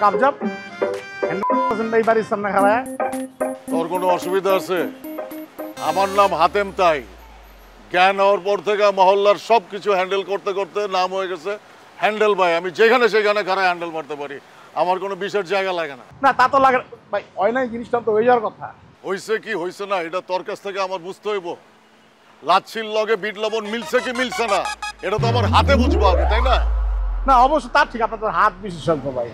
ভাই কোনো কাবজাব এই বাড়ির সামনে খারায় তোর কোনো অসুবিধা আছে? আমার নাম হাতেম তাই। জ্ঞান হওয়ার পর থেকে মহল্লার সব কিছু হ্যান্ডেল করতে করতে নাম হয়ে গেছে হ্যান্ডেল ভাই। আমি যেখানে সেখানে খারায় হ্যান্ডেল মারতে পারি। আমার কোনো বিশেষ জায়গা লাগে না। না তা তো লাগে। ভাই হয় নাই জিনিসটা তো হয়ে যাওয়ার কথা। হইছে কি হইছে না এটা তোর কাছ থেকে আমার বুঝতে হইব। লাচ্ছির লগে বিট লবণ মিলছে কি মিলছে না এটা তো আমার হাতে বুঝব আগে তাই না? না অবশ্য তার ঠিক আপনার হাত বিশেষজ্ঞ ভাই।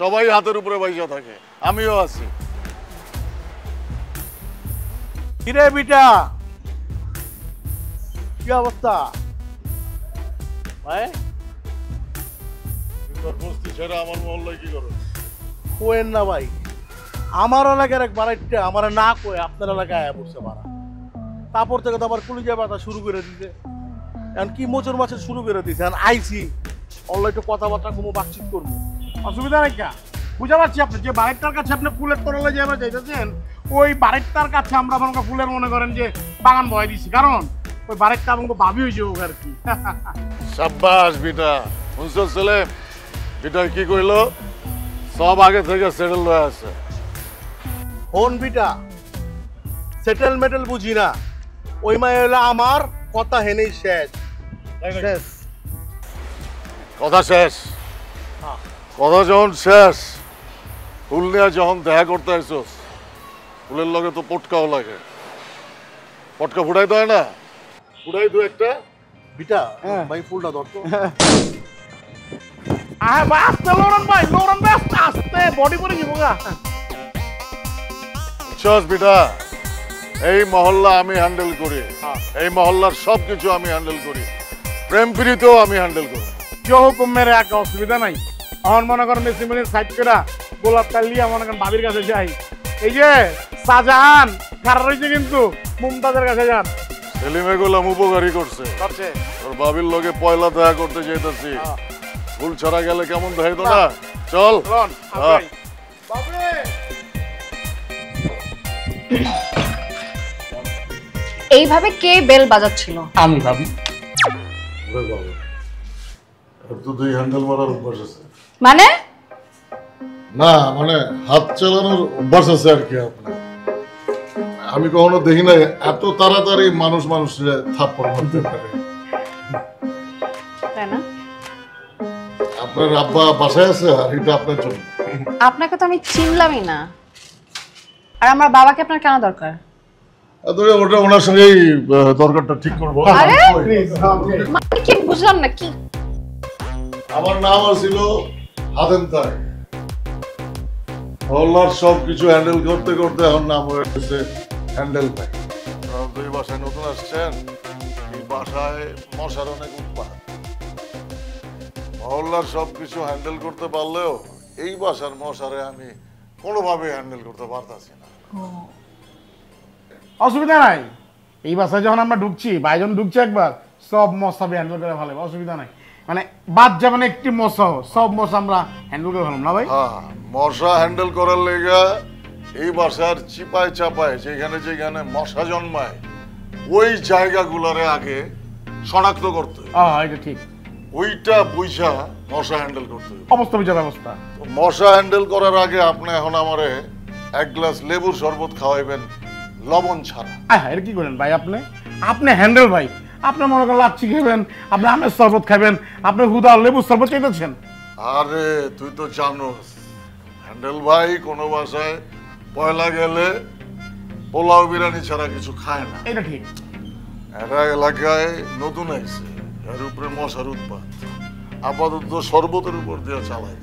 সবাই হাতের উপরে বাইজা থাকে। আমিও আছি। কিরে বিটা? কি অবস্থা? ভাই? বস্তি ছেড়ে আমার মহল্লায় কি করো? কোয়েন না ভাই। আমার এলাকার এক বাড়াইটা আমার না কয়ে আপনার এলাকায় আয়া পড়ছে মারা। তারপর থেকে তো আবার কুলিজা ব্যথা শুরু করে দিতে এখন কি মোচর মাছের শুরু করে দিছে? এখন আইসি অনলাইন একটু কথাবার্তা কোনো বাতচিত করব অসুবিধা নেই কা? বুঝতে পারছি আপনি যে বাড়িটার কাছে আপনি ফুলের তরলে যে আমরা যাইতেছেন ওই বাড়িটার কাছে আমরা মনে ফুলের মনে করেন যে বাগান বয় দিছি। কারণ ওই বাড়িটা আমাকে ভাবি হয়ে যাব আর কি। সাব্বাস বিটা শুনছো ছেলে? বিটা কি কইলো? সব আগে থেকে সেটেল হয়ে আছে। ফোন বিটা সেটেল মেটেল বুঝি না। ওই মায় হলো আমার কথা হেনেই শেষ শেষ। কথা শেষ। কথা যখন শেষ? ফুল নিয়ে যখন দেখা করতে আসছোস ফুলের লগে তো পটকাও লাগে। পটকা ফুটাই তো হয় না? ফুটাই দু একটা। বিটা হ্যাঁ। ভাই ফুলটা ধরতো আয় ভাই আস্তে লড়ন ভাই লড়ন ভাই আস্তে আস্তে বডি পরে চস বিটা? এই মহল্লা আমি হ্যান্ডেল করি। হ্যাঁ। এই মহল্লার সব কিছু আমি হ্যান্ডেল করি। প্রেম প্রীতিও আমি হ্যান্ডেল করি। কেউ হুকুম মেরে একটা অসুবিধা নাই। আমার মনে করেন মেসি মিনিট সাইড করে গোলাপ তাল লিয়া মনে করেন ভাবির কাছে যাই। এই যে শাহজাহান খারাপ রয়েছে কিন্তু মুমতাজের কাছে যান। সেলিমে গোলাম উপকারী করছে। করছে? তোর বাবির লগে পয়লা দেখা করতে যেতেছি হ্যাঁ। ফুল ছাড়া গেলে কেমন দেখাইতো না। চল। হ্যাঁ। এইভাবে কে বেল বাজাচ্ছিল? আমি ভাবি। তো দুই হ্যান্ডেল মারার অভ্যাস আছে। মানে? না মানে হাত চালানোর অভ্যাস আছে আর কি আপনার। আমি কখনো দেখি না এত তাড়াতাড়ি মানুষ মানুষের থাপ্পড় মারতে পারে। তাই না? আপনার আব্বা বাসায় আছে আর এটা আপনার জন্য। আপনাকে তো আমি চিনলামই না। আর আমার বাবাকে আপনার কেন দরকার? তবে ওটা ওনার সঙ্গেই দরকারটা ঠিক করব। আরে? মানে কি বুঝলাম না কি? আমার নাম ছিল হাতেম তাই হল্লার সব কিছু হ্যান্ডেল করতে করতে এখন নাম হয়ে গেছে হ্যান্ডেল ভাই দুই বাসায় নতুন আসছেন এই বাসায় মশার অনেক উৎপাদ মহল্লার সব কিছু হ্যান্ডেল করতে পারলেও এই বাসার মশারে আমি কোনোভাবে হ্যান্ডেল করতে পারতাছি না। অসুবিধা নাই। এই বাসায় যখন আমরা ঢুকছি বাইজন ঢুকছে একবার সব মশা হ্যান্ডেল করে ভালো অসুবিধা নাই। মানে বাদ যাবে না একটি মশা সব মশা আমরা হ্যান্ডেল করে ভালো না ভাই? হ্যাঁ মশা হ্যান্ডেল করার লেগা এই বাসার চিপায় চাপায় যেখানে যেখানে মশা জন্মায় ওই জায়গাগুলোরে আগে শনাক্ত করতে। হ্যাঁ এটা ঠিক। ওইটা বুঝা মশা হ্যান্ডেল করতে। অবস্থা বিচার ব্যবস্থা। মশা হ্যান্ডেল করার আগে আপনি এখন আমারে এক গ্লাস লেবুর শরবত খাওয়াইবেন লবণ ছাড়া। হ্যাঁ এটা কি করেন ভাই আপনি? আপনি হ্যান্ডেল ভাই। আপনি মনে করেন লাচ্ছি খাবেন আপনি আমের শরবত খাবেন আপনি হুদা লেবুর শরবত চাইতেছেন আরে তুই তো জানোস হ্যান্ডেল ভাই কোনো বাসায় পয়লা গেলে পোলাও বিরিয়ানি ছাড়া কিছু খায় না। এটা ঠিক। এরা এলাকায় নতুন আইছে এর উপরে মশার উৎপাত। আপাতত শরবতের উপর দিয়ে চালাই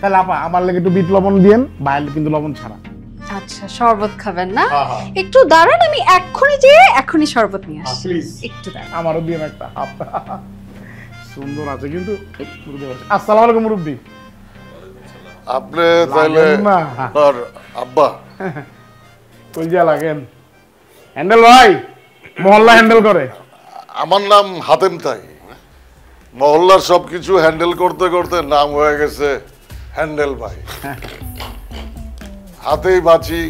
তাহলে আপা আমার লেগে একটু বিট লবণ দিয়েন বাইরে কিন্তু লবণ ছাড়া। আচ্ছা শরবত খাবেন না? হ্যাঁ, হ্যাঁ। একটু দাঁড়ান আমি এক্ষুনি যেয়ে এক্ষুনি শরবত নিয়ে আসছি। একটু দাঁড়ান। আমারও দিন একটা সুন্দর আছে কিন্তু আসসালামু আলাইকুম মুরব্বী। আপনি না। আর আব্বা। কলজিয়া লাগেন। হ্যান্ডেল ভাই মহল্লা হ্যান্ডেল করে। আমার নাম হাতেম তাই। মহল্লার সবকিছু হ্যান্ডেল করতে করতে নাম হয়ে গেছে হ্যান্ডেল ভাই। হাতেই বাঁচি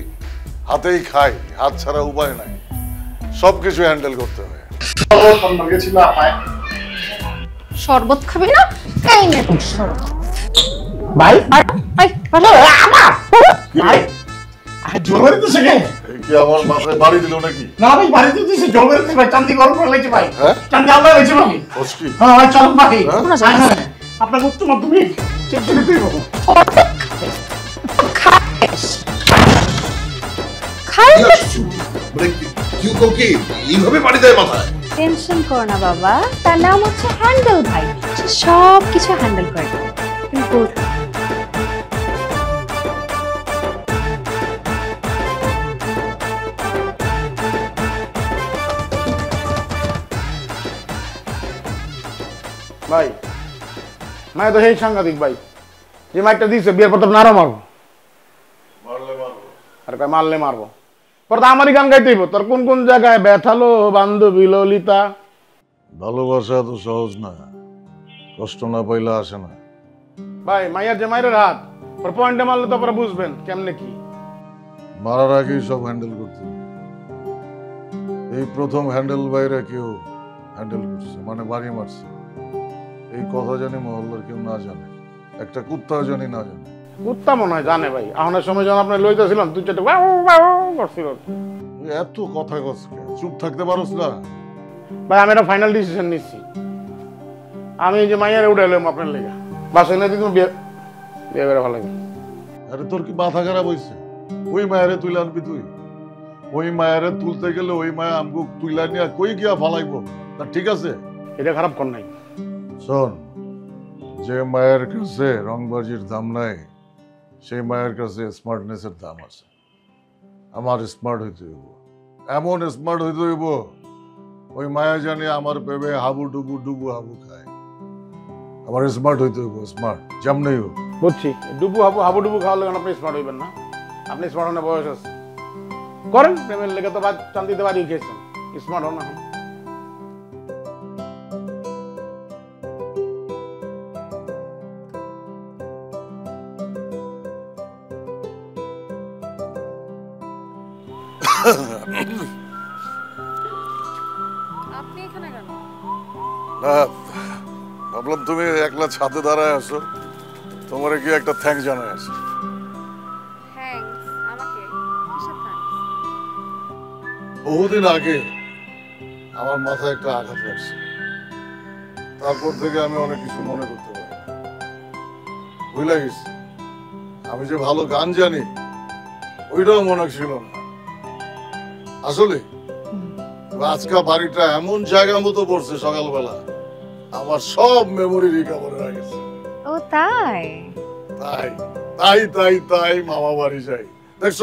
হাতেই খাই হাত ছাড়া উপায় নাই। সবকিছু হ্যান্ডেল করতে হয়। শরবত খাবি না? এই নে ভাই? ভাই আর জল বেরোতেছে কে? কি আমার মাথায় বাড়ি দিল নাকি? না ভাই বাড়িতে দিতেছে জল বেরোতেছে ভাই চান্দি গরম করে লাগছে ভাই। হ্যাঁ? চান্দি আল্লাহ লাগছে ভাই। হ্যাঁ ভাই চল ভাই। হ্যাঁ? আপনার উচ্চ মাধ্যমিক। চেক করে দেবো। খাই মানে এইভাবে দেয় মাথায়। টেনশন করো না বাবা তার নাম হচ্ছে হ্যান্ডেল ভাই। সব কিছু হ্যান্ডেল করে। দেবে। তুমি ভাই তো সেই সাংঘাতিক ভাই। যে মাইকটা দিয়েছে বিয়ের পর তো নারো মারবো আর কয় মারলে মারবো। পর তো আমারই গান গাইতে হইব। তোর কোন কোন জায়গায় ব্যথালো বান্ধবী ললিতা? ভালোবাসা তো সহজ না। কষ্ট না পাইলে আসে না। ভাই মাইয়ার যে মায়ের হাত পর পয়েন্টে মারলে তো পরে বুঝবেন কেমনে কি। মারার আগেই সব হ্যান্ডেল করতে এই প্রথম হ্যান্ডেল বাইরে কেউ হ্যান্ডেল করছে মানে বাড়ি মারছে। এই কথা জানি মহল্লার কেউ না জানে একটা কুত্তাও জানি না জানে। কুত্তা মনে হয় জানে ভাই। আহনের সময় যখন আপনি লইতেছিলাম তুই চারটে বাউ বাউ করছিল। এত কথা কসকে চুপ থাকতে পারোস না। ভাই আমি একটা ফাইনাল ডিসিশন নিচ্ছি। আমি এই যে মাইয়ারে উঠে এলাম আপনার লেগে। বাসায় না দিন বিয়ে বিয়ে করে ভালো লাগে। আরে তোর কি মাথা খারাপ হয়েছে ওই মায়ারে তুই আনবি তুই। ওই মায়ারে তুলতে গেলে ওই মায়া আমগো তুইলা নিয়ে কই গিয়া ফালাইবো? তা ঠিক আছে? এটা খারাপ কর নাই। শোন যে মায়ের কাছে রংবাজির দাম নাই সেই মায়ের কাছে স্মার্টনেসের দাম আছে। আমার স্মার্ট হইতে হইব। এমন স্মার্ট হইতে হইব, ওই মায়া জানি আমার পেবে হাবু ডুবু ডুবু হাবু খায়। আমার স্মার্ট হইতে হইব স্মার্ট যেমনই হোক। বুঝছি। ডুবু হাবু হাবু ডুবু খাওয়ার লেগে আপনি স্মার্ট হইবেন না। আপনি স্মার্ট হনে বয়স আছে। করেন, প্রেমের লেগে তো বাদ চান্দিতে বাড়ি খেয়েছেন। স্মার্ট হন এখন ছাদে দাঁড়ায় আছো? তোমার কি একটা থ্যাংক জানাই আছে। বহুদিন আগে আমার মাথায় একটা আঘাত লাগছে। তারপর থেকে আমি অনেক কিছু মনে করতে পারি। ভুলে গেছি আমি যে ভালো গান জানি ওইটাও মনে ছিল না। আসলে আজকা বাড়িটা এমন জায়গা মতো পড়ছে সকালবেলা আমার সব মেমোরি রিকভার হয়ে তাই? তাই তাই তাই তাই মামা বাড়ি যাই। দেখছ?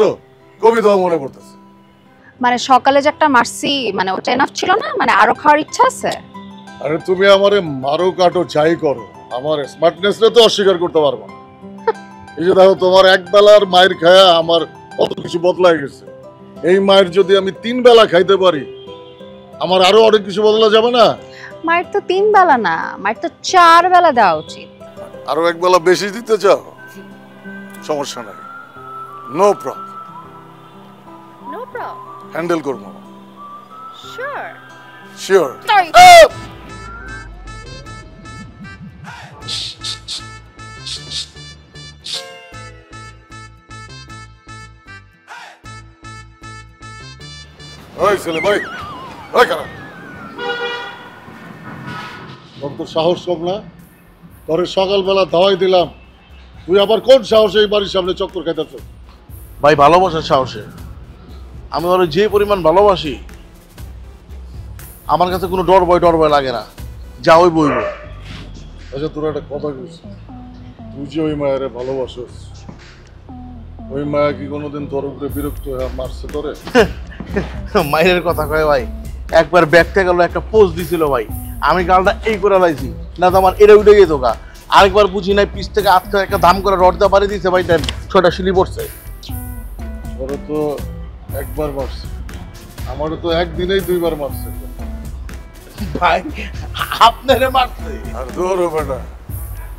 কবিতাও মনে পড়তেছে। মানে সকালে যে একটা মারছি মানে ওটা এনাফ ছিল না? মানে আরও খাওয়ার ইচ্ছা আছে? আরে তুমি আমারে মারো কাটো যাই করো। আমার স্মার্টনেস তো অস্বীকার করতে পারব না। এই যে দেখো তোমার এক বেলার মায়ের খায়া আমার কত কিছু বদলায় গেছে। এই মায়ের যদি আমি তিন বেলা খাইতে পারি আমার আরও অনেক কিছু বদলা যাবে না? মায়ের তো তিন বেলা না মায়ের তো চার বেলা দেওয়া উচিত। আরও এক বেলা বেশি দিতে চাও? সমস্যা নাই। No problem no problem handle করব। শিওর শিওর ওই ছেলে ভাই ওই কারা তোর সাহস কম না? তোর সকালবেলা দাওয়াই দিলাম। তুই আবার কোন সাহসে এই বাড়ির সামনে চক্কর খাইতেছ ভাই ভালোবাসার সাহসে। আমি ওর যে পরিমাণ ভালোবাসি আমার কাছে কোনো ডর বয় ডর ভয় লাগে না। যা ওই বইব। আচ্ছা তোর একটা কথা কইছি তুই যে ওই মায়ের ভালোবাসস ওই মায়া কি কোনোদিন তোর উপরে বিরক্ত হয়ে মারছে তোরে? মায়ের কথা কয় ভাই একবার ব্যাগটা গেল একটা পোস্ট দিছিল ভাই। আমি গালটা এই করে লাইছি, না তো আমার এটা উঠে গেতো গা। আরেকবার বুঝি নাই পিস থেকে আজকে একটা দাম করে রড দেওয়া পারি দিছে ভাই ছটা শিলি পড়ছে। তোরে তো একবার মারছে। আমারও তো একদিনেই দুইবার মারছে। ভাই, আপনারে মারছে। আর দৌড় বেটা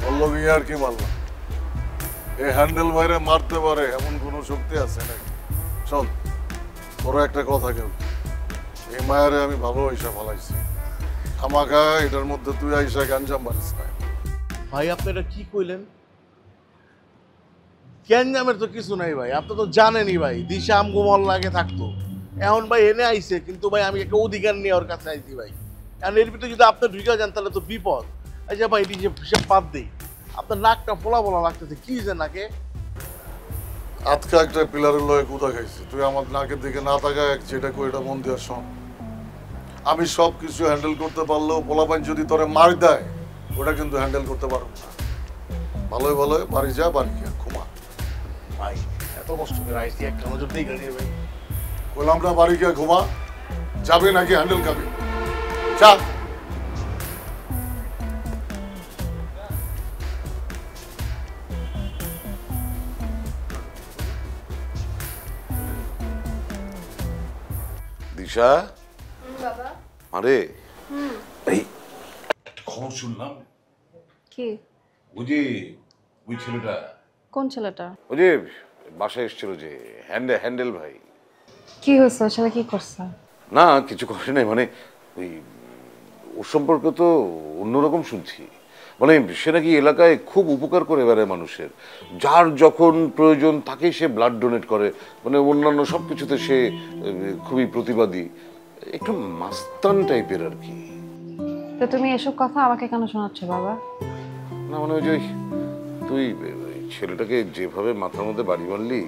বলল আর কি মারলাম? এই হ্যান্ডেল বাইরে মারতে পারে, এমন কোনো শক্তি আছে নাকি চল বড় একটা কথা কেউ। এই মায়ারে আমি ভালো আইসা ফলাইছি আমাকা এটার মধ্যে তুই আইসা গাঞ্জাম মারিস না। ভাই আপনি এটা কি কইলেন? গ্যাঞ্জামের তো কিছু নাই ভাই আপনি তো জানেনই ভাই দিশা আমগো লাগে থাকতো। এখন ভাই এনে আইছে কিন্তু ভাই আমি একটা অধিকার নিয়ে ওর কাছে আইছি ভাই। এখন এর ভিতরে যদি আপনি ঢুকে যান তাহলে তো বিপদ। আচ্ছা ভাই এটি যে হিসাব বাদ দিই। আপনার নাকটা ফোলা ফোলা লাগতেছে কি যে নাকে? আজকে একটা পিলারের লয়ে কুদা খাইছি। তুই আমার নাকের দিকে না তাকায় যেটা কই এটা মন দিয়ে শোন। আমি সব কিছু হ্যান্ডেল করতে পারলেও পোলাপাইন যদি তোরে মার দেয় ওটা কিন্তু হ্যান্ডেল করতে পারব না। ভালোই ভালোই বাড়ি যা বাড়ি গিয়া ঘুমা। ভাই এত কষ্ট করে একটা নজর দিয়ে গেলে ভাই বললাম না বাড়ি গিয়া ঘুমা। যাবে নাকি হ্যান্ডেল খাবি? যা। দিশা? আরে এই খবর শুনলাম কি ওই যে ওই ছেলেটা কোন ছেলেটা ওই যে বাসায় এসেছিল যে হ্যান্ডেল হ্যান্ডেল ভাই কি হয়েছে ওর সাথে কি করছে না কিছু করে নাই মানে ওই ওর সম্পর্কে তো অন্যরকম শুনছি। মানে সে নাকি এলাকায় খুব উপকার করে বেড়ায় মানুষের। যার যখন প্রয়োজন তাকেই সে ব্লাড ডোনেট করে। মানে অন্যান্য সব কিছুতে সে খুবই প্রতিবাদী। একটু মাস্তান টাইপের আর কি। তো তুমি এসব কথা আমাকে কেন শোনাচ্ছ বাবা? না মানে ওই যে তুই ওই ছেলেটাকে যেভাবে মাথার মধ্যে বাড়ি মারলি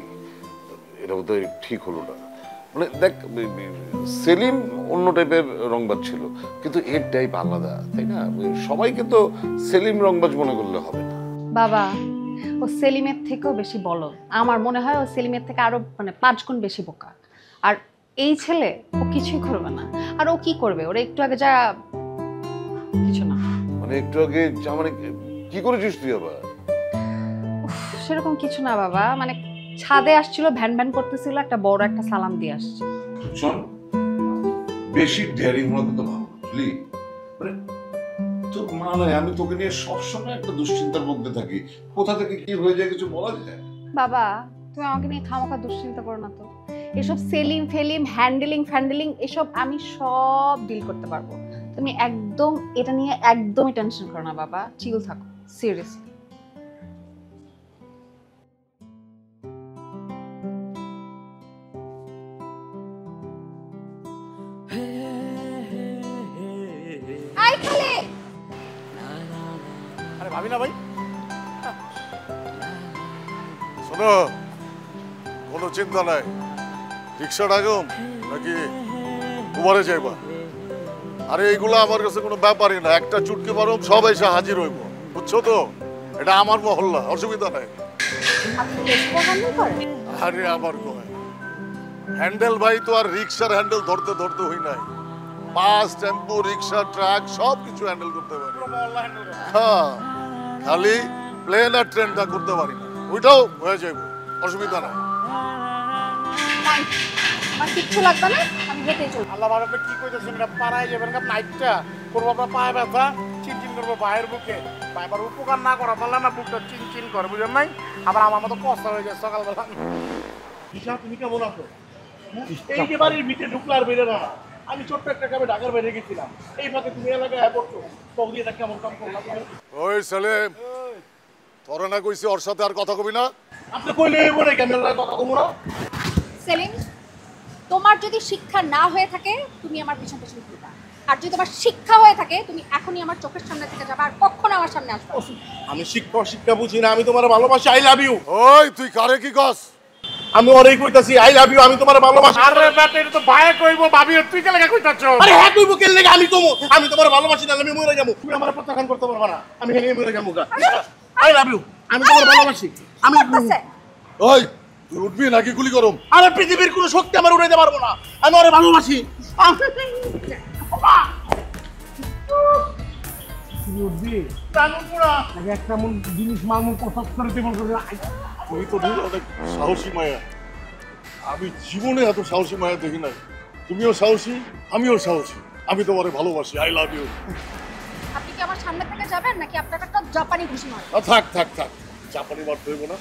এটা বোধ ঠিক হলো না। মানে দেখ সেলিম অন্য টাইপের রংবাজ ছিল কিন্তু এর টাইপ আলাদা তাই না? সবাইকে তো সেলিম রংবাজ মনে করলে হবে না। বাবা ও সেলিমের থেকেও বেশি বলো আমার মনে হয় ও সেলিমের থেকে আরও মানে পাঁচ গুণ বেশি বোকা। আর এই ছেলে ও কিছুই করবে না। আর ও কি করবে? ওরা একটু আগে যা কিছু না। মানে একটু আগে যা মানে কি করেছিস তুই আবার? সেরকম কিছু না বাবা। মানে ছাদে আসছিল ভ্যান ভ্যান করতেছিল একটা বড় একটা সালাম দিয়ে আসছে। শোন বেশি ডেয়ারিং হওয়া কিন্তু ভালো বুঝলি? মানে তোর মা নয় আমি তোকে নিয়ে সবসময় একটা দুশ্চিন্তার মধ্যে থাকি। কোথা থেকে কি হয়ে যায় কিছু বলা যায়? বাবা তুমি আমাকে নিয়ে খামাখা দুশ্চিন্তা করো না তো। এসব সেলিং ফেলিং হ্যান্ডেলিং ফ্যান্ডেলিং এসব আমি সব ডিল করতে পারব। তুমি একদম, এটা নিয়ে একদমই টেনশন করো না বাবা চিল থাকো সিরিয়াসলি ভাবি না ভাই। শোনো, কোনো চিন্তা নাই। রিক্সা ডাকুম নাকি উবারে যাইবা? আরে, এইগুলো আমার কাছে কোনো ব্যাপারই না। একটা চুটকি মারুম, সব এসে হাজির হইব। বুঝছ তো? এটা আমার মহল্লা, অসুবিধা নাই। আরে আমার কয়? হ্যান্ডেল ভাই তো আর রিক্সার হ্যান্ডেল ধরতে ধরতে হই নাই। বাস, টেম্পু, রিক্সা, ট্রাক সব কিছু হ্যান্ডেল করতে পারি। হ্যাঁ খালি প্লেন আর ট্রেনটা করতে পারি না। ওইটাও হয়ে যাবে অসুবিধা নাই। Fine. আমার কিচ্ছু লাগবে না আমি হেঁটে চলবো। আল্লাহ ভাবে আপনি কি কইতেছেন এটা পাড়ায় যাবেন নাইটটা করব আপনার পায়ে ব্যথা চিন চিন করব পায়ের বুকে। পায়ের উপকার না করা পারলে না বুকটা চিন চিন করে বুঝেন নাই? আবার আমার মতো কষ্ট হয়ে যায় সকালবেলা। ঈশা তুমি কেমন আছো? এই যে বাড়ির ভিতরে ঢুকলো আর বেরো না আমি ছোট্ট একটা কামে ঢাকার বাইরে গেছিলাম। এই ফাঁকে তুমি এলাকায় পড়ছো। তখন এটা কেমন কাম করলাম? ওই সেলিম তোরা না কইছি ওর সাথে আর কথা কবি না। আপনি কইলে বলে কেন কথা কমু না? সেলিম তোমার যদি শিক্ষা না হয়ে থাকে তুমি আমার পিছন পিছন ঘুরবা আর যদি তোমার শিক্ষা হয়ে থাকে তুমি এখনই আমার চোখের সামনে থেকে যাবা আর কখনো আমার সামনে আসবে আমি শিক্ষা শিক্ষা বুঝি না আমি তোমার ভালোবাসি আই লাভ ইউ ওই তুই কারে কি কস আমি ওরেই কইতাছি আই লাভ ইউ আমি তোমার ভালোবাসি। আরে বেটা এটা তো ভাইয়া কইবো ভাবি তুই কে লাগা কইতাছ? আরে হ্যাঁ কইবো কেন লাগে আমি কমু আমি তোমার ভালোবাসি না আমি মরে যাব। তুমি আমার প্রত্যাখ্যান করতে পারবা না আমি হেনে মরে যাব গা। আই লাভ ইউ আমি তোমার ভালোবাসি আমি। ওই উঠবি নাকি গুলি করম আরে পৃথিবীর কোনো শক্তি আমার উড়াইতে পারব না। আমি ওরে ভালোবাসি। একটা মন জিনিস মামুন প্রসাদ করে দেবো তুই তো অনেক সাহসী মায়া। আমি জীবনে এত সাহসী মায়া দেখি নাই। তুমিও সাহসী আমিও সাহসী। আমি তোমারে ভালোবাসি। আই লাভ ইউ আপনি কি আমার সামনে থেকে যাবেন নাকি আপনার একটা জাপানি ঘুষি মারবেন থাক থাক থাক। জাপানি মারতে হইব না।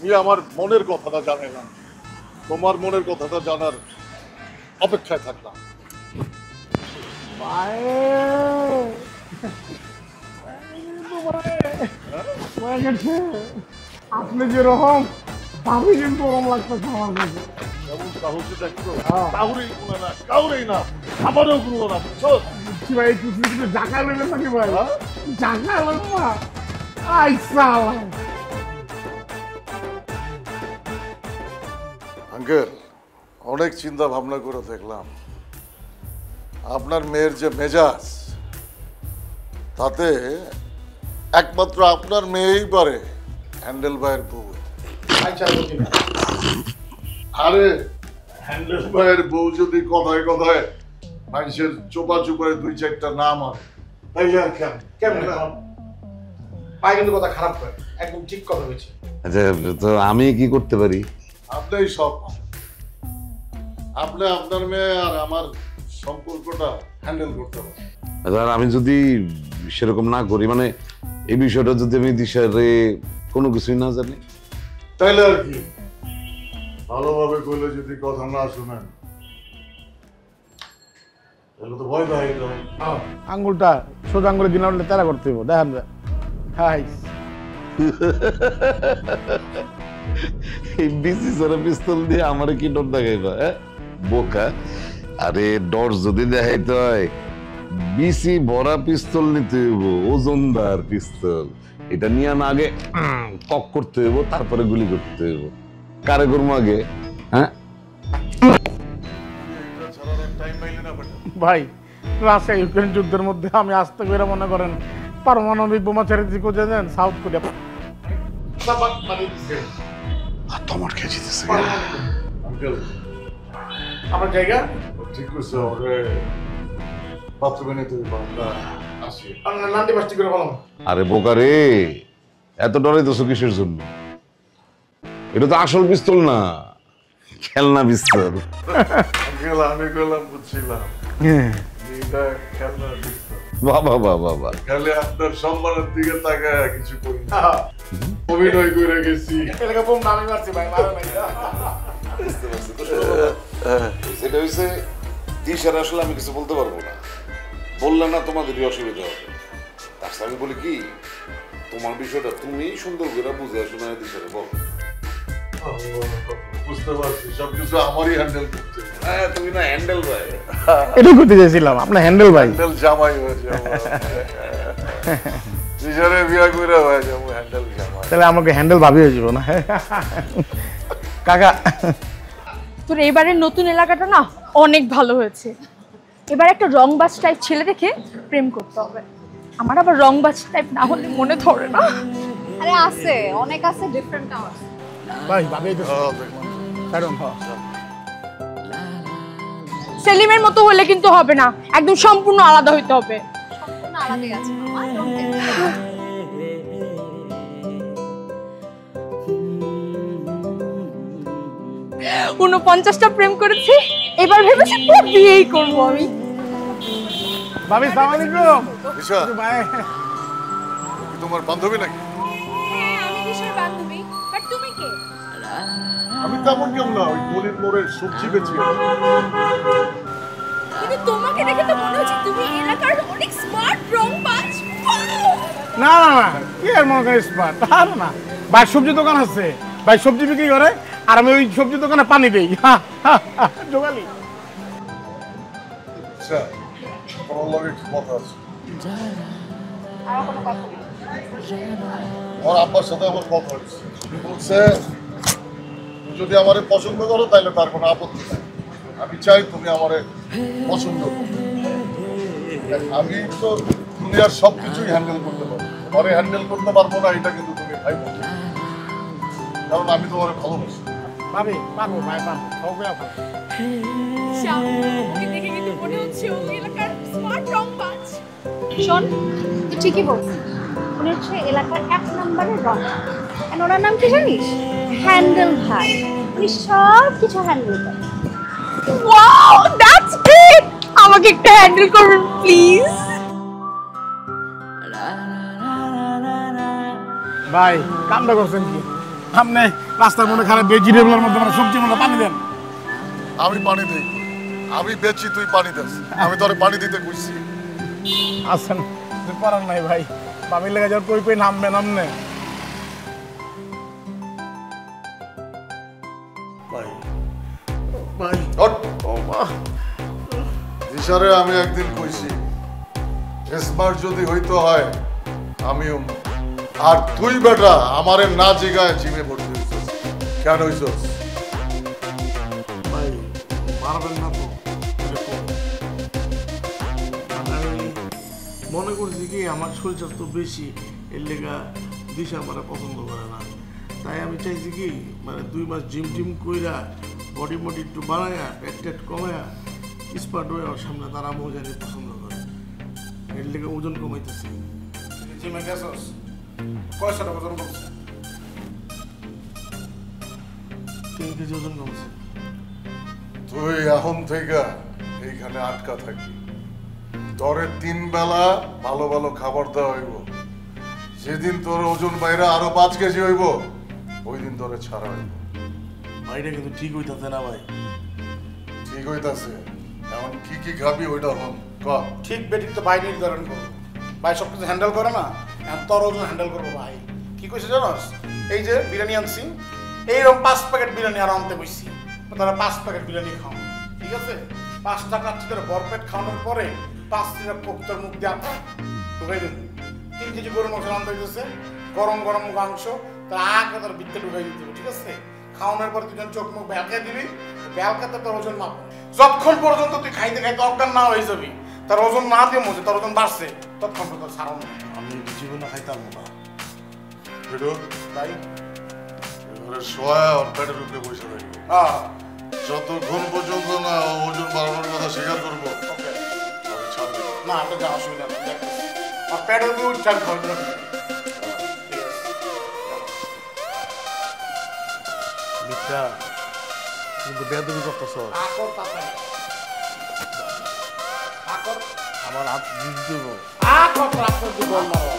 আমি আমার মনের কথাটা জানাইলাম তোমার মনের কথাটা জানার অপেক্ষায় থাকলাম। আপনি যেরকম ভাবি কিন্তু ওরম লাগতেছে আমার কাছে এমন সাহসী দেখছ? কাউরেই কোনো না কাউরেই না আমারও কোনো না। বুঝছ বুঝছি ভাই কিছু কিছু জায়গা নেবেন নাকি ভাই? জায়গা নেবেন না? আই সালা। আঙ্কেল অনেক চিন্তা ভাবনা করে দেখলাম। আপনার মেয়ের যে মেজাজ তাতে একমাত্র আপনার মেয়েই পারে হ্যান্ডেল ভাইয়ের বউ। আরে হ্যান্ডেল ভাইয়ের বউ যদি কথায় কথায় মানুষের চোপা চুপায় দুই চারটা নাম কিন্তু কথা খারাপ করে একদম ঠিক কথা হয়েছে আচ্ছা তো আমি কি করতে পারি? আপনিই সব আপনি আপনার মেয়ে আর আমার সম্পর্কটা হ্যান্ডেল করতে পারেন। আর আমি যদি সেরকম না করি মানে এই বিষয়টা যদি আমি দিশারে কোনো কিছুই না জানি? তাইলে আর কি? ভালোভাবে কইলে যদি কথা না শুনেন তাহলে তো ভয় পাই আঙ্গুলটা সোজা আঙ্গুলে দিন উঠলে তারা করতে দেখেন হাই এই বিসি সারা পিস্তল দিয়ে আমারে কি ডর দেখাইবা হ্যাঁ? বোকা। আরে ডর যদি দেখাইতে হয় বিসি ভরা পিস্তল নিতে হইব ওজনদার পিস্তল। এটা নিয়ে না আগে কক করতে হইব তারপরে গুলি করতে হইব। কারে করব আগে হ্যাঁ? টাইম পাইলে না বেটা ভাই রাশিয়া ইউক্রেন যুদ্ধের মধ্যে আমি আসতে করে মনে করেন পারমাণবিক বোমা ছেড়ে কোথায় জানেন? South Korea. তোমার খেয়ে যেতেছে আমার জায়গা? ঠিক আছে। বাথরুমে নিতে আসি বাস্তি করে আরে কিসের জন্য? এটা তো আসল পিস্তল না খেলনা পিস্তল। আঙ্কেল আমি কইলাম বুঝছিলাম। খেলনা দিচ্ছে বাবা বাবা বাবা। খালি আপনার সম্মানের দিকে তাকায় কিছু করি না। অভিনয় করে গেছি। এলাকা বোম নামে মারছি ভাই মারো নাই। সেটা হয়েছে দিশার আসলে আমি কিছু বলতে পারব না। বললে না তোমাদেরই অসুবিধা হবে। তার সাথে আমি বলি কি তোমার বিষয়টা তুমি সুন্দর করে বুঝে শোনা দিশারে বল। বুঝতে পারছি সবকিছু আমারই হ্যান্ডেল করতে। হ্যাঁ তুমি না হ্যান্ডেল ভাই। এটা করতে চাইছিলাম আপনার হ্যান্ডেল ভাই। হ্যান্ডেল জামাই হয়ে যাব নিজেরে বিয়া করে হয়ে যাব হ্যান্ডেল জামাই। তাহলে আমাকে হ্যান্ডেল ভাবি হয়ে যাব না। কাকা। তোর এবারের নতুন এলাকাটা না অনেক ভালো হয়েছে। এবার একটা রংবাজ টাইপ ছেলে দেখে প্রেম করতে হবে। আমার আবার রংবাজ টাইপ না হলে মনে ধরে না। আরে আছে অনেক আছে ডিফারেন্ট আছে। ভাই ভাবি তো কারণ হ্যাঁ সেলিমের মতো হলে কিন্তু হবে না। একদম সম্পূর্ণ আলাদা হইতে হবে। সম্পূর্ণ আলাদাই আছে। উনপঞ্চাশটা প্রেম করেছি এবার ভেবেছি পুরো বিয়েই করব আমি। ভাবি সালাম আলাইকুম। তোমার বান্ধবী নাকি? হ্যাঁ আমি কিসের বান্ধবী বাট তুমি কে? আমি তেমন কেমন না ওই গলির মোড়ের সবজি বেচি। কিন্তু তোমাকে দেখে তো মনে হচ্ছে তুমি এলাকার অনেক স্মার্ট রংবাজ না না না কি আর মনে স্মার্ট আর না। ভাই সবজি দোকান আছে। ভাই, সবজি বিক্রি করে? আর আমি ওই সবজি দোকানে পানি দেই। জোগালি। আচ্ছা আমার আব্বার সাথে আমার কথা বলছে, যদি আমারে পছন্দ করো তাহলে তার কোনো আপত্তি নাই। আমি চাই তুমি আমারে পছন্দ আমি তো দুনিয়ার সব কিছুই হ্যান্ডেল করতে পারব। তোমারে হ্যান্ডেল করতে পারব না, এটা কিন্তু তুমি ভাই না। কারণ আমি তোমারে ভালোবাসি। ভাবি পারব ভাই পারব সবগুলো পারব ওকে দেখে কিন্তু মনে হচ্ছে ও এলাকার স্মার্ট রংবাজ শোন তুই ঠিকই বলছিস। উনি হচ্ছে এলাকার এক নম্বরের রং। আর ওনার নাম কি জানিস? হ্যান্ডেল ভাই উনি সব কিছু হ্যান্ডেল করে ওয়াও দ্যাটস গ্রেট আমাকে একটা হ্যান্ডেল করুন প্লিজ ভাই কামটা করছেন কি? সামনে রাস্তার মনে খারাপ ভেজিটেবলের মধ্যে মানে সবজি মনে পানি দেন। আমি পানি দিই। আমি বেচি তুই পানি দেস। আমি তোরে পানি দিতে কইছি। আসেন তুই পারার নাই ভাই। পানি লেগে যাওয়ার কই কই নামবে নামনে। আমি একদিন কইছি যদি হইতো হয় আমিও আর তুই বেটা আমারে না জিগায় জিমে ভর্তি হইছিস কেন হইছিস ভাই পারবেন না তো এরকম। মানে আমি করছি কি আমার শরীর স্বাস্থ্য বেশি এর লেগা দিশা আমার পছন্দ করে না। তাই আমি চাইছি কি মানে দুই মাস জিম টিম কইরা বডি মডি একটু বানায়া পেট টেট কমায়া স্পার্ট হয়ে ওর সামনে তারা মজানি পছন্দ করে। এর লেগে ওজন কমাইতেছি। জিমে গেছস? কয়শোটা ওজন করছে তিন কেজি ওজন কমছে। তুই এখন থেকে এইখানে আটকা থাকবি তোরে তিন বেলা ভালো ভালো খাবার দেওয়া হইব। যেদিন তোর ওজন বাইরে আরও পাঁচ কেজি হইব ওই দিন তোরে ছাড়া হইব। ভাইটা কিন্তু ঠিক হইতাছে না ভাই। ঠিক হইতাছে। এখন কি কি খাবি ওইটা হন ক। ঠিক বেটিক তো ভাই নির্ধারণ করব ভাই সব কিছু হ্যান্ডেল করে না? তোর ওজন হ্যান্ডেল করব ভাই। কি কইছে জানোস? এই যে বিরিয়ানি আনছি, এইরকম পাঁচ প্যাকেট বিরিয়ানি আর আনতে বসছি তারা পাঁচ প্যাকেট বিরিয়ানি খাও। ঠিক আছে? পাঁচটা কাচ্ছি করে ভরপেট খাওয়ানোর পরে পাঁচ লিটার কোপ্তার মুখ দিয়ে আপনার ঢুকাই দেন। তিন কেজি গরুর মাংস আনতে হইতেছে গরম গরম মাংস, তার আগে তার ভিত্তে ঢুকাই দিতে হবে, ঠিক আছে? খাওয়ানোর পর দুজন চোখ মুখ ভেলকে দিবি ভেলকাতে তোর ওজন মাপ। যতক্ষণ পর্যন্ত তুই খাইতে খাইতে অজ্ঞান না হয়ে যাবি, তার ওজন না দিয়ে মজে তার ওজন বাড়ছে, ততক্ষণ পর্যন্ত ছাড়ানো আমি জীবনে খাইতাম না ভিডিও ভাই এবারে সোয়া আর পেটের উপরে বসে থাকবি হ্যাঁ যতক্ষণ পর্যন্ত না ওজন বাড়ানোর কথা স্বীকার করব না আপনার যাওয়া অসুবিধা নেই আর প্যাডের উপর খাওয়াতে হবে মিথ্যা কিন্তু বেদবি করতেছ আকর তাড়াতাড়ি আমার হাত দিতে দেব। আকর আপনার জীবন মারো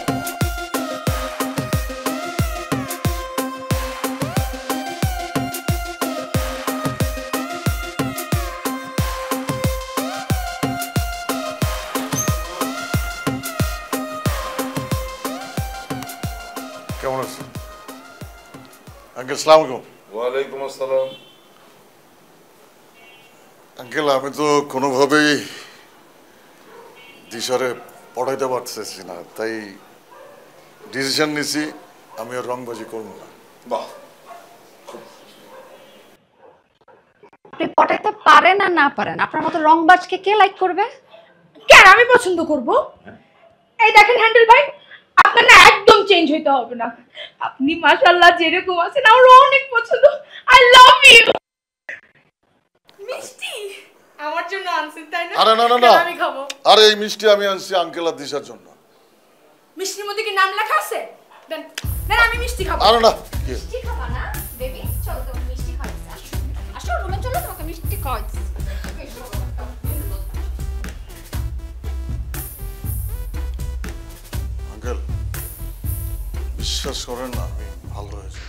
কেমন আছেন? আঙ্কেল সালাম আলাইকুম। ওয়ালাইকুম আসসালাম। আঙ্কেল আমি তো কোনোভাবেই দিশারে পড়াইতে পারতেছি না তাই ডিসিশন নিছি আমি আর রংবাজি করব না। বাহ আপনি পটাইতে পারেন আর না পারেন আপনার মতো রংবাজকে কে লাইক করবে? কেন? আমি পছন্দ করব। এই দেখেন হ্যান্ডেল ভাই আপনার না একদম চেঞ্জ হইতে হবে না। আপনি মাশাআল্লাহ যেরকম আছেন আমার অনেক পছন্দ। আই লাভ ইউ মিষ্টি! আমার জন্য আনছেন তাই না? আরে না, না, না। আমি খাব। আর এই মিষ্টি আমি আনছি আঙ্কেল আর দিশার জন্য। মিষ্টির মধ্যে কি নাম লেখা আছে? দেন দেন আমি মিষ্টি খাব। আরে না মিষ্টি খাবা না বেবি চলো তোমাকে মিষ্টি খাওয়াইছি আসো। রুমে চলো তোমাকে মিষ্টি। আঙ্কেল বিশ্বাস করেন না আমি ভালো হয়েছে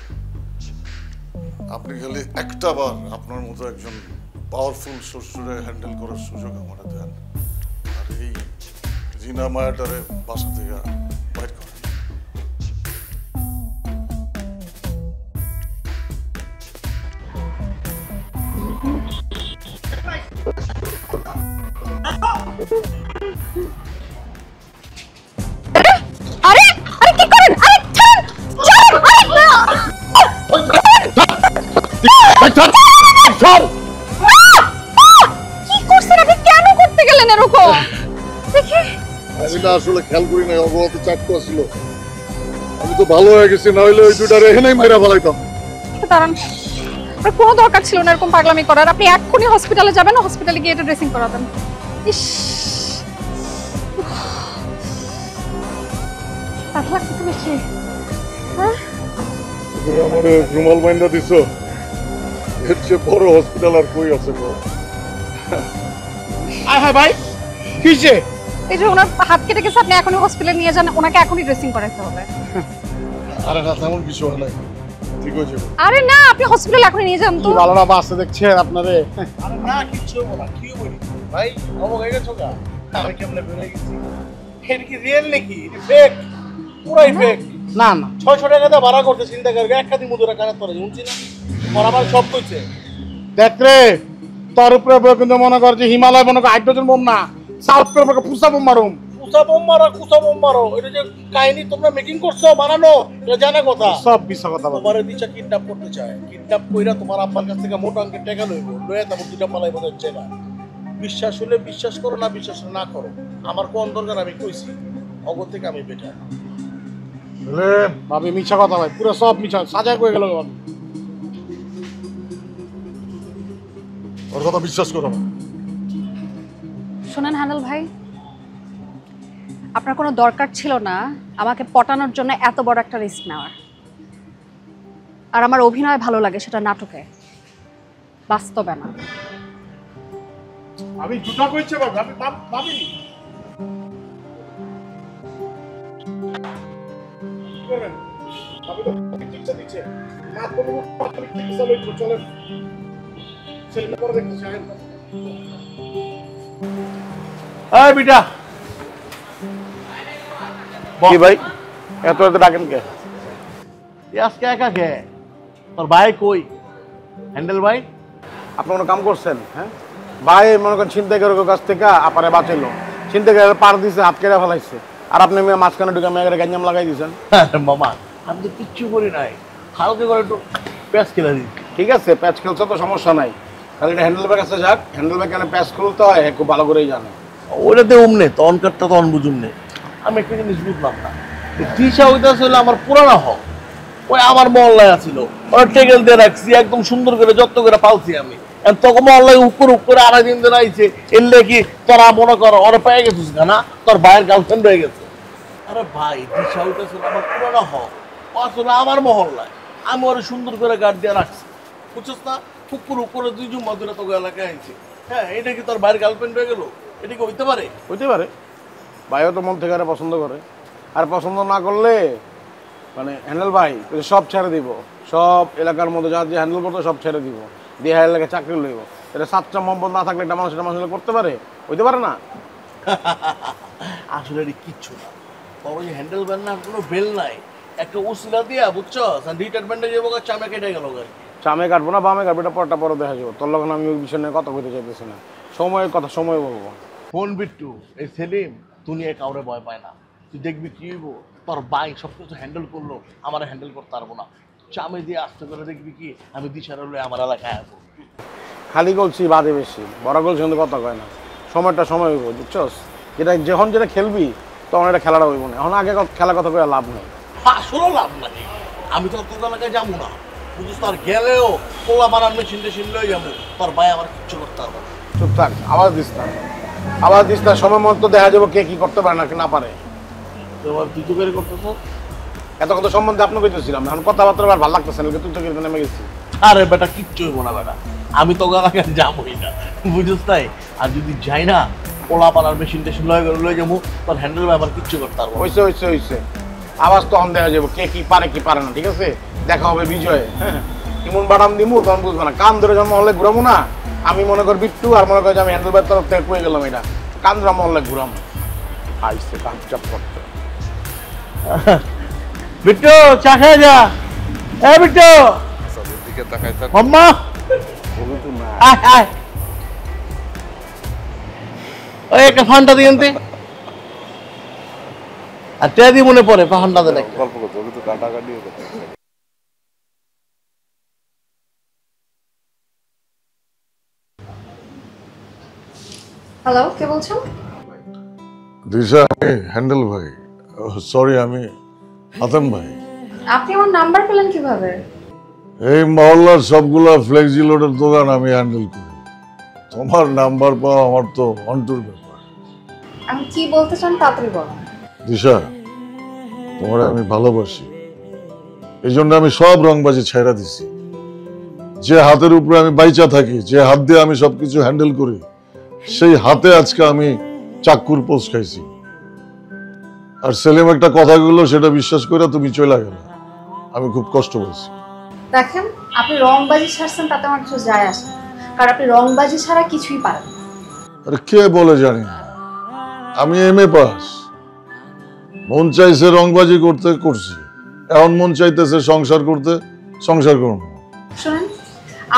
আপনি খালি একটা বার আপনার মতো একজন পাওয়ারফুল শ্বশুরে হ্যান্ডেল করার সুযোগ আমার দেন আর এই জিনা মায়াটারে বাসা থেকে বাইর করেন আরে আরে কি করেন আরে ছাড়েন ছাড়েন আরে না কি না আসলে খেয়াল করি না অবগত চাটকো আসছিল আমি তো ভালো হয়ে গেছি না হইলে ওই দুটার এখানেই মাইরা ফেলাইতাম। দাঁড়ান। আপনার কোনো দরকার ছিল না এরকম পাগলামি করার? আপনি এক্ষুনি হসপিটালে যাবেন হসপিটালে গিয়ে এটা ড্রেসিং করাবেন। ইস। ব্যথা লাগতেছে বেশি হ্যাঁ? আমার রুমাল বাইন্দা দিছো। এর চেয়ে বড় হসপিটাল আর কই আছে গো? আয় হ্যাঁ ভাই কিসে এই যে ওনার হাত কেটে গেছে আপনি এখনই হসপিটালে নিয়ে যান ওনাকে এখনই ড্রেসিং করাতে হবে। আরে না তেমন কিছু হয় নাই। ঠিক হয়েছে। গো। আরে না আপনি হসপিটালে এখনই নিয়ে যান তো। কি ভালোরা বাসে দেখছেন আপনারে? আরে না কিচ্ছু হব না কি রে? ভাই হয়ে গেছো গা? আমি কেমনে বেড়ে গেছি? এটা কি রিয়েল নাকি? ফেক পুরাই ফেক না না। ছয়শো টাকা দিয়ে ভাড়া করতে চিন্তা করবে এক খাদি মুদুরা কানে তোরা শুনছি না? ওর আমার সব কইছে। দেখ রে তোর উপরে কিন্তু মনে কর যে হিমালয় মনে কর হাইড্রোজেন বোম না। সাউথ কর পুষা বোম মারুম। কুসা বোম মারো কুসা বোম মারো। এটা যে কাহিনী তোমরা মেকিং করছ বানানো এটা জানা কথা। সব মিশা কথা বল। তোমার দিশা কিডন্যাপ করতে চায়। কিডন্যাপ কইরা তোমার আব্বার কাছ থেকে মোটা অঙ্কের টাকা লইব। লইয়া তারপর দুটা পালাই বোঝার জায়গা বিশ্বাস হলে বিশ্বাস করো না বিশ্বাস না করো। আমার কোন দরকার আমি কইছি। অগর থেকে আমি বেটা বেটার ভাবি মিছা কথা ভাই পুরো সব মিছা সাজা করে গেল ওর কথা বিশ্বাস করো না। শোনেন হ্যান্ডেল ভাই আপনার কোনো দরকার ছিল না আমাকে পটানোর জন্য এত বড় একটা রিস্ক নেওয়ার। আর আমার অভিনয় ভালো লাগে সেটা নাটকে বাস্তবে না। আমি পরে দেখতেছি, আইন। এই বিটা। কি ভাই? এত এত ডাকেন কে? আজকে একা খে তোর ভাই কই? হ্যান্ডেল ভাই? আপনি কোনো কাম করছেন হ্যাঁ? ভাই মনে করেন ছিনতাইকারের কাছ থেকে আপারে বাঁচাইলো। ছিনতাইকারের পার দিছে হাত কেটে ফেলাইছে। আর আপনি মেয়ে মাঝখানে ঢুকে মেয়ের গাঞ্জাম লাগাই দিয়েছেন মামা আমি তো কিচ্ছু করি নাই। হালকা করে একটু প্যাঁচ খেলে দিই। ঠিক আছে প্যাচ খেলছে তো সমস্যা নাই। খালি এটা হ্যান্ডেল ব্যাগ আছে যাক। হ্যান্ডেল ব্যাগ কেন প্যাচ খুলতে হয় খুব ভালো করেই জানে। ওটাতে উমনে তনকারটা তন বুঝুম নে। আমি একটা জিনিস বুঝলাম না। দিশা হইতে আসলে আমার পুরানা হক। ওই আমার মহল্লায় আছিল। ওরা টেকেল দিয়ে রাখছি, একদম সুন্দর করে, যত্ন করে পালছি আমি। তখন মহল্লায় উপর উপ করে আড়াই দিন ধরে আইছে। এলে কি তোরা মনে কর, ওরা পেয়ে গেছিস না তোর ভাইয়ের গার্লফ্রেন্ড হয়ে গেছে। আরে ভাই দিশা হইতে আসলে আমার পুরানা হক। আসলে আমার মহল্লায়। আমি ওরা সুন্দর করে গার্ড দিয়ে রাখছি। বুঝছিস না? উপর উপরে দুই জুম্মা ধরে তোকে এলাকায় আইছে। হ্যাঁ এটা কি তোর ভাইয়ের গার্লফ্রেন্ড হয়ে গেল? এটা কি হইতে পারে? হইতে পারে। ভাইও তো মন থেকে আরে পছন্দ করে। আর পছন্দ না করলে মানে হ্যান্ডেল ভাই সব ছেড়ে দিব। সব এলাকার মধ্যে যা যে হ্যান্ডেল করতে সব ছেড়ে দিব। দিয়ে এলাকায় চাকরি লইব। এটা সাতটা মম্পদ না থাকলে একটা মানুষ একটা মানুষ করতে পারে? হইতে পারে না। আসলে এটা কিচ্ছু না। তোর ওই হ্যান্ডেল ব্যান না কোনো বেল নাই। একটা উসিলা দিয়া বুঝছ? রিটায়ারমেন্টে যাব চামে কেটে গেল গাড়ি চামে কাটবো না বামে কাটবো এটা পরটা পরে দেখা যাব। তোর লগে আমি ওই বিষয় নিয়ে কথা কইতে চাইতেছি না। সময়ের কথা সময় বলব। ফোন বিট্টু এই সেলিম দুনিয়ায় কাউরে ভয় পায় না। তুই দেখবি কি তোর বাই সব কিছু হ্যান্ডেল করল আমার হ্যান্ডেল করতে পারব না। চামে দিয়ে আসতে করে দেখবি কি আমি দিশার হলে আমার এলাকায় আসব। খালি গলছি বাদে বেশি। বড় গলছি কিন্তু কথা কয় না। সময়টা সময় হইব বুঝছস? যেটা যখন যেটা খেলবি তখন এটা খেলাটা হইব না। এখন আগে খেলা কথা কয়ে লাভ নেই। আসলেও লাভ নাই। আমি তো তোর এলাকায় যাব না। বুঝিস তোর গেলেও পোলা মারার মেশিন টেশিন লয়ে যাব। তোর ভাই আমার কিচ্ছু করতে পারব না। চুপ থাক আওয়াজ দিস না। আওয়াজ দিস সময় মতো দেখা যাব কে কি করতে পারে না কি না পারে। তুই তো করে করতেছ এত কথা সম্বন্ধে আপনি কইতেছিলাম এখন কথাবার্তা ভালো লাগতেছে না তুই তো নেমে গেছি আরে বেটা কিচ্ছু হইব না বেটা। আমি তো যাবোই না। বুঝিস তাই? আর যদি যাই না পোলা পাড়ার মেশিন টেশিন লয়ে গেলে লয়ে যাব তোর হ্যান্ডেল আমার কিচ্ছু করতে পারব। হইছে হইছে হইছে। আওয়াজ তখন দেখা যাব কে কি পারে কি পারে না ঠিক আছে? দেখা হবে বিজয়ে। হ্যাঁ ইমন বাদাম দিমু তখন বুঝব না। কান ধরে জন্ম হলে ঘুরাবো না। আমি মনে করি বিট্টু আর মনে করি যে আমি হ্যান্ডেল বাইর তরফ থেকে পেয়ে গেলাম এটা। কান ধরে মহলে ঘুরাম। আইসে কান চাপ করতে বিট্টু চা খেয়ে যা। এ বিট্টু। মাম্মা আয় আয়। ওই একটা ফান্ডা দিয়েন তে। আর তে দি মনে পড়ে ফান্ডা দেন। গল্প করতে তো করতে হ্যালো কে বলছেন দিশা আমি হ্যান্ডেল ভাই। সরি আমি হাতেম ভাই। আপনি আমার নাম্বার পেলেন কীভাবে? এই মহল্লার সবগুলা ফ্লেক্সি লোডের দোকান আমি হ্যান্ডেল করি। তোমার নাম্বার পাওয়া আমার তো অন্টুর ব্যাপার। আমি কি বলতে চান তাড়াতাড়ি বলুন দিশা তোমার আমি ভালোবাসি। এই জন্য আমি সব রংবাজি ছেড়া দিছি। যে হাতের উপরে আমি বাইচা থাকি যে হাত দিয়ে আমি সবকিছু হ্যান্ডেল করি সেই হাতে আজকে আমি চাকুর পোষ খাইছি। আর সেলিম একটা কথা গুলো সেটা বিশ্বাস করে তুমি চলে গেল। আমি খুব কষ্ট পেয়েছি দেখেন আপনি রংবাজি ছাড়ছেন তাতে আমার কিছু যায় আসে। কারণ আপনি রংবাজি ছাড়া কিছুই পারেন। আরে কে বলে জানি না। আমি এম এ পাস। মন চাইছে রংবাজি করতে করছি। এখন মন চাইতেছে সংসার করতে সংসার করব। শুনেন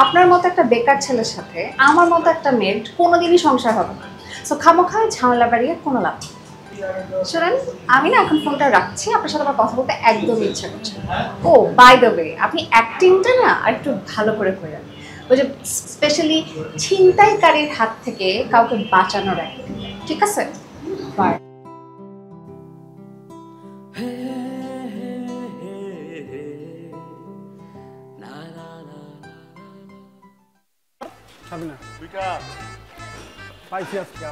আপনার মতো একটা বেকার ছেলের সাথে আমার মতো একটা মেয়ের কোনোদিনই সংসার হবে না। সো খামোখায় ঝামেলা বাড়িয়ে কোনো লাভ। শোনেন, আমি না এখন ফোনটা রাখছি, আপনার সাথে আমার কথা বলতে একদমই ইচ্ছা করছে ও বাই দ্য ওয়ে আপনি অ্যাক্টিংটা না আর একটু ভালো করে করেন। ওই যে স্পেশালি ছিনতাইকারীর হাত থেকে কাউকে বাঁচানোর। ঠিক আছে? বাই সাবিনা পাইছি আজকে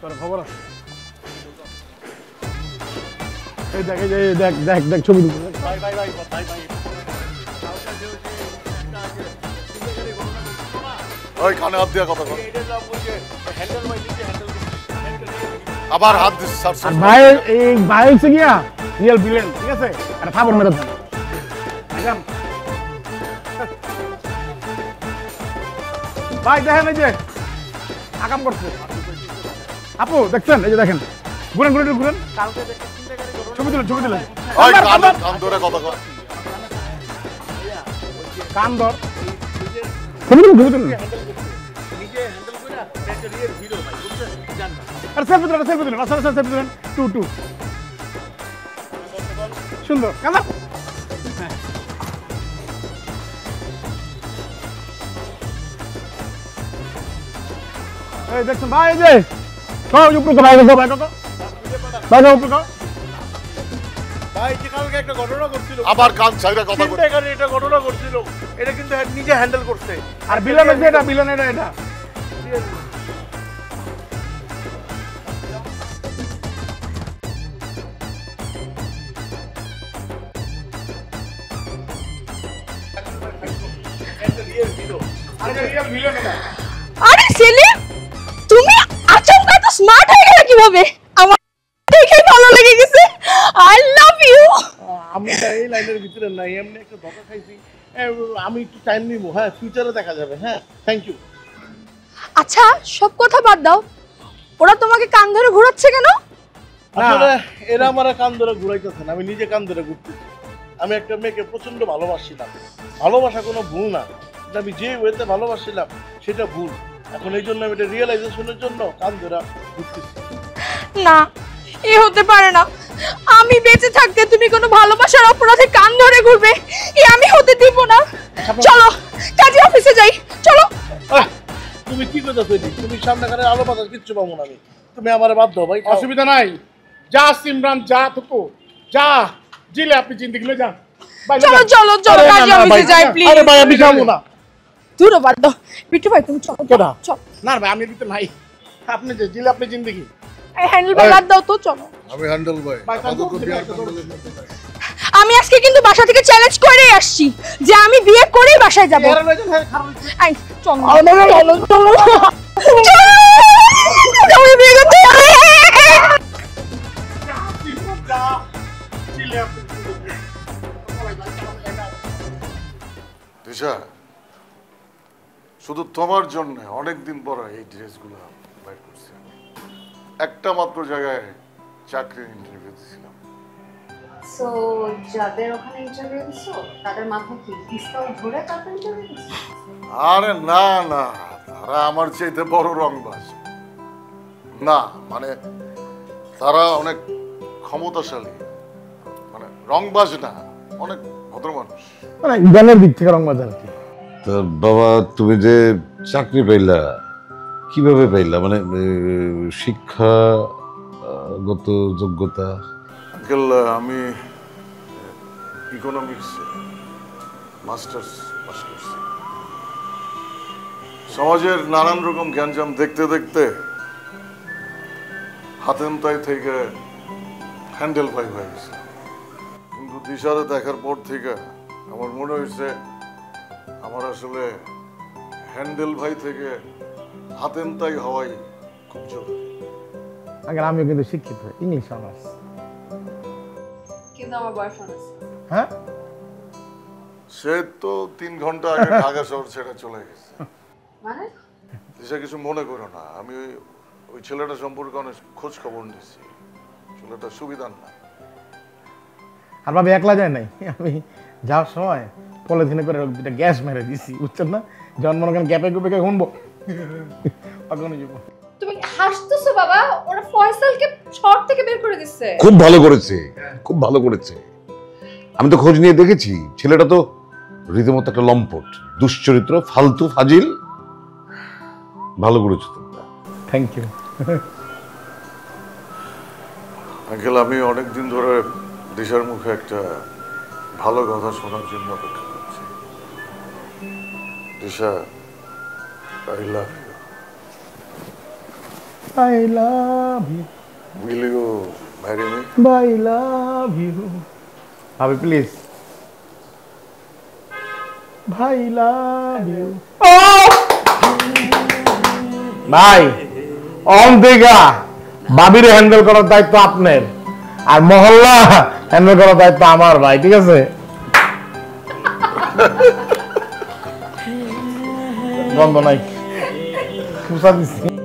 তোর খবর আছে? এই দেখ এই দেখ দেখ দেখ ছবি ভাই ভাই ভাই ভাই ভাই ওই কানে হাত দিয়া কথা কর এটা না বলছে হ্যান্ডেল ভাই নিজে হ্যান্ডেল আবার হাত দিস স্যার ভাই এই ভাই হচ্ছে গিয়া রিয়েল ভিলেন ঠিক আছে? একটা থাপড় মেরে দেন। ভাই দেখেন এই যে আকাম করছে। আপু দেখছেন? এই যে দেখেন। ঘুরেন ঘুরেন ঘুরেন। ছবি তুলেন ছবি তুলেন। কান কান ধর, কান ধরে কথা কর কান ধর। ছবি তুলুন ছবি তুলুন। আরে সেলফি সেলফি সেলফি তুলেন। টু টু। সুন্দর। কেন এই দেখছেন? ভাই এই যে কও উপরে ভাই কও ভাই কও ভাই কও উপরে ভাই যে কালকে একটা ঘটনা করছিল আবার কান ছাইরা কথা কর ছিনতাইকারী এটা ঘটনা করছিল এটা কিন্তু নিজে হ্যান্ডেল করছে। আর বিলন এটা বিলন এটা এটা। কীভাবে আমার দেখে ভালো লেগে গেছে। আই লাভ ইউ আমি এই লাইনের ভিতরে নাই এমনি একটা ধোকা খাইছি। আমি একটু টাইম নিব হ্যাঁ ফিউচারে দেখা যাবে হ্যাঁ থ্যাংক ইউ আচ্ছা সব কথা বাদ দাও। ওরা তোমাকে কান ধরে ঘোরাচ্ছে কেন? আসলে এরা আমার কান ধরে ঘুরাইতেছে না আমি নিজে কান ধরে ঘুরতেছি। আমি একটা মেয়েকে প্রচণ্ড ভালোবাসছিলাম। ভালোবাসা কোনো ভুল না। আমি যে ওয়েতে ভালোবাসছিলাম সেটা ভুল। এখন এই জন্য আমি এটা রিয়েলাইজেশনের জন্য কান ধরে ঘুরতেছি। না এ হতে পারে না। আমি বেঁচে থাকতে তুমি কোনো ভালোবাসার অপরাধে কান ধরে ঘুরবে এ আমি হতে দিব না। চলো কাজে অফিসে যাই চলো। তুমি কি কথা তৈরি তুমি সামনে কারে আলো বাতাস কিচ্ছু পাবো না আমি। তুমি আমার বাধ্য ভাই অসুবিধা নাই। যা সিমরান যা তুকু যা জিলে আপনি জিন্দিগি লে যান। চলো চলো চলো কাজে না, অফিসে যাই প্লিজ আরে ভাই আমি খাব না। দূর বাদ দাও। বিট্টু ভাই তুমি চলো? চলো। না ভাই আমি দিতে নাই। আপনি যে জিলে আপনি জিন্দিগি। হ্যান্ডেল বাদ দাও তো চলো আমি হ্যান্ডেল আজকে কিন্তু বাসা থেকে চ্যালেঞ্জ করে আসছি যে আমি বিয়ে করেই বাসায় যাব এরা লইছেন, হ্যাঁ, খারাপ হইছে। আই চলো চলো চলো চলো আমি বিয়ে করতে যাব। শুধু তোমার জন্য অনেকদিন পর এই ড্রেসগুলো। একটা মাত্র জায়গায় চাকরির ইন্টারভিউ দিয়েছিলাম। সো যাদের ওখানে ইন্টারভিউ দিছো তাদের মাথায় কি? পিস্তল ধরে তারপর ইন্টারভিউ দিছো? আরে না না তারা আমার চাইতে বড় রংবাজ না মানে তারা অনেক ক্ষমতাশালী। মানে রংবাজ না অনেক ভদ্র মানুষ। মানে জ্ঞানের দিক থেকে রং বাজার কি। তা বাবা তুমি যে চাকরি পাইলা কীভাবে পাইলা? মানে শিক্ষাগত যোগ্যতা? আঙ্কেল আমি ইকোনমিক্স মাস্টার্স পাস করছি। সমাজের নানান রকম জ্ঞানজাম দেখতে দেখতে হাতেমতাই থেকে হ্যান্ডেল পাই হয়ে গেছে। কিন্তু দিশারে দেখার পর থেকে আমার মনে হয়েছে, আমার আসলে হ্যান্ডেল ভাই থেকে হাতেমতাই হওয়াই খুব জরুরি। আগে আমিও কিন্তু শিক্ষিত ইংলিশ অনার্স। কিন্তু আমার বয়ফ্রেন্ড আছে হ্যাঁ? সে তো তিন ঘণ্টা আগে ঢাকা শহর ছেড়ে চলে গেছে। মানে? দিশা কিছু মনে করো না আমি ওই ওই ছেলেটা সম্পর্কে অনেক খোঁজ খবর নিয়েছি। ছেলেটা সুবিধার না। আর ভাবে একলা যায় নাই? আমি যাওয়ার সময় পলিথিনে করে দুটা গ্যাস মেরে দিছি বুঝছেন না? যখন মনে করেন গ্যাপে গুপে শুনব তখনই যাব তুমি হাসতেছো বাবা ওরা ফয়সালকে শহর থেকে বের করে দিচ্ছে। খুব ভালো করেছে খুব ভালো করেছে। আমি তো খোঁজ নিয়ে দেখেছি ছেলেটা তো রীতিমতো একটা লম্পট দুশ্চরিত্র ফালতু ফাজিল। ভালো করেছ তোমরা থ্যাংক ইউ আঙ্কেল আমি অনেক দিন ধরে দিশার মুখে একটা ভালো কথা শোনার জন্য অপেক্ষা করছি। Disha I love you I love you will you marry me bye love you ভাবি প্লিজ ভাই লাভ ইউ ভাই অন দিঘা বাবির হ্যান্ডেল করার দায়িত্ব আপনার আর মহল্লা হ্যান্ডেল করার দায়িত্ব আমার ভাই ঠিক আছে গন্ধ নাই Cruzado em.